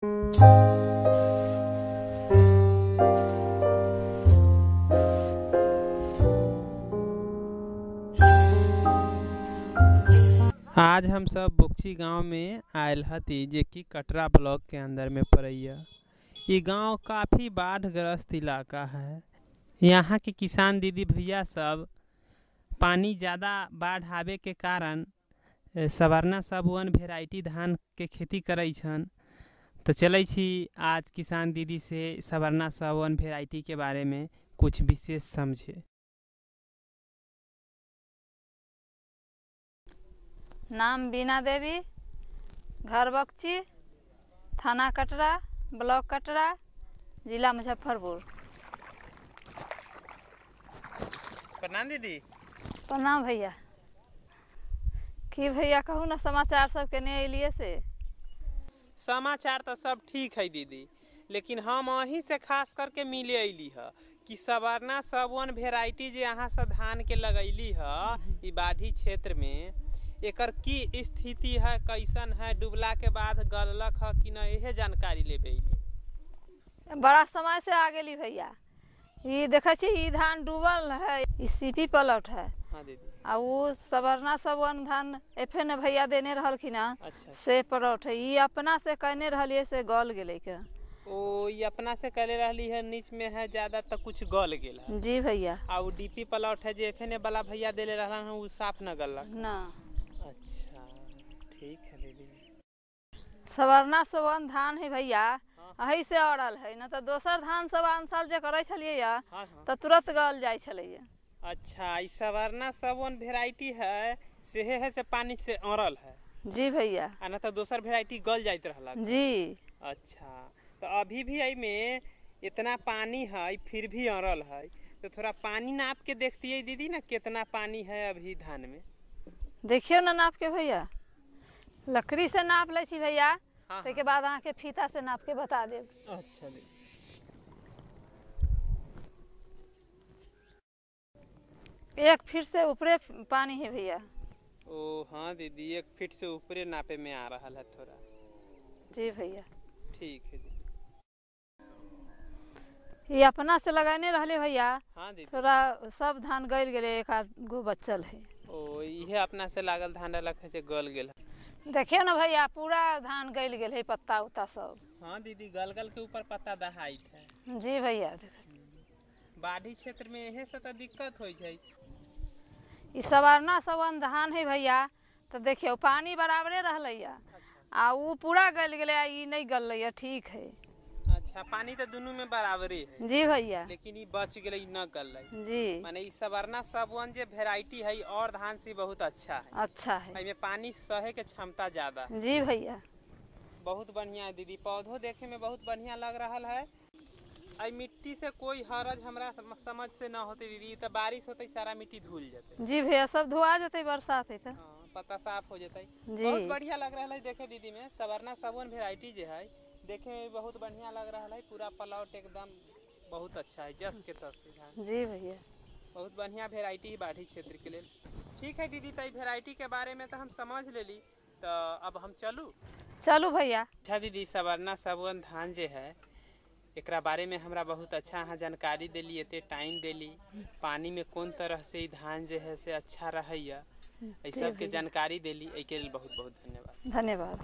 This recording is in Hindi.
आज हम सब बोकची गाँव में आयल हती, जे कि कटरा ब्लॉक के अंदर में पड़ैया। ये गाँव काफ़ी बाढ़ग्रस्त इलाका है। यहाँ के किसान दीदी भैया सब पानी ज़्यादा बाढ़ आवे के कारण सवर्ना सब वन वेराइटी धान के खेती करै छन तो चलै छी आज किसान दीदी से सवर्ना सवन वेराइटी के बारे में कुछ विशेष समझे। नाम बीना देवी घर बक्ची थाना कटरा ब्लॉक कटरा जिला मुजफ्फरपुर। प्रणाम दीदी। प्रणाम भैया। की भैया कहू ना समाचार सब केने अलिए से? समाचार तो सब ठीक है, दीदी। लेकिन हम अहीं से खास करके मिले अली ह कि सवर्ना सबवन वेराइटी जे अहाँ से धान के लगैली ह बाढ़ी क्षेत्र में, एकर की स्थिति है, कैसन है, डूबला के बाद गललक है कि न यह जानकारी अइली। बड़ा समय से आ गई भैया। ये देखे ई धान डूबल है सीपी पलट है। हाँ आ वो सवर्ना सबवन धान एफे ने भैया देने रहलखिन हँ अच्छा। से है ई अपना से कहने रहलिए से गल गेलै के। ओ ये अपना से करे रहली है नीच में है ज़्यादा तो कुछ गल गेल है। जी भैया। आ उ डीपी प्लॉट है जे एफएन वाला भैया देले रहलन है उ साफ़ न गललक ना। अच्छा ठीक है दीदी। सवर्ना सवन धान है भैया हाँ। अही से अड़ल है न तो दोसर धान सब आन साल जे करे छलिए या हाँ हाँ। तो तुरंत गल जाय छलैया अच्छा ई सवर्ना सबवन वेराइटी है सेहे है से पानी से अड़ल है। जी भैया। आ न तो दोसर वेराइटी गल जाइत रहला जी। अच्छा तो अभी भी आई में इतना पानी है फिर भी अड़ल है। तो थोड़ा पानी नाप के देखती है दीदी ना कितना पानी है अभी धान में? देखियो ना नाप के भैया। लकड़ी से नाप ले भैया हाँ ताके बाद अहाँ के फीता से नाप के बता देब। अच्छा एक फीट से ऊपरे पानी है भैया। ओ हाँ दीदी एक फीट से ऊपरे नापे में आ रहा है थोड़ा। जी भैया। ठीक है ये अपना से लगाने रहले भैया। हाँ दीदी। थोड़ा सब धान गल गेले एक आध गो बचल है। ओ इहे अपना से लागल धान रख से गल गेल। देखियो ना भैया पूरा धान गल गेल है पत्ता उत्ता सब। हाँ दीदी गल गल के ऊपर पत्ता दहाइत है। जी भैया बाढ़ी क्षेत्र में यही से दिक्कत हो छै। सवारना सवन धान है भैया। तो देखियो पानी बराबरे अच्छा आ उ पूरा गल गेले नहीं गलैया ठीक है। अच्छा पानी तो दोनों में बराबरी है। जी भैया। लेकिन ई बच गए न गल जी। माने ई सवर्ना सबवन जे वेराइटी है और धान से बहुत अच्छा है। अच्छा है। एमे पानी सहे के क्षमता ज़्यादा। जी भैया। बहुत बढ़िया है दीदी। पौधो देखे में बहुत बढ़िया लग रहा है। आई मिट्टी से कोई हरज हमरा समझ से न होते दीदी तो बारिश होते सारा मिट्टी धुल जाते। जी भैया सब धुआ जते बरसात है तो हाँ, साफ़ हो जाता। है बहुत बढ़िया लग रहा है देखे दीदी में सवर्ना सबवन वेराइटी जो है देखे में बहुत बढ़िया लग रहा है पूरा प्लॉट एकदम बहुत अच्छा है जस के तस है। जी भैया। बहुत बढ़िया वेराइटी है बाढ़ी क्षेत्र के लिए ठीक है दीदी तो वेराइटी के बारे में तो हम समझ लेली तो अब हम चलू। चलू भैया। अच्छा दीदी सवर्ना सबवन धान जो है एकरा बारे में हमरा बहुत अच्छा अहाँ जानकारी दिली एते टाइम दिली। पानी में कौन तरह से धान जो है से अच्छा रहिया सब सबके जानकारी दिली के लिए बहुत बहुत धन्यवाद। धन्यवाद।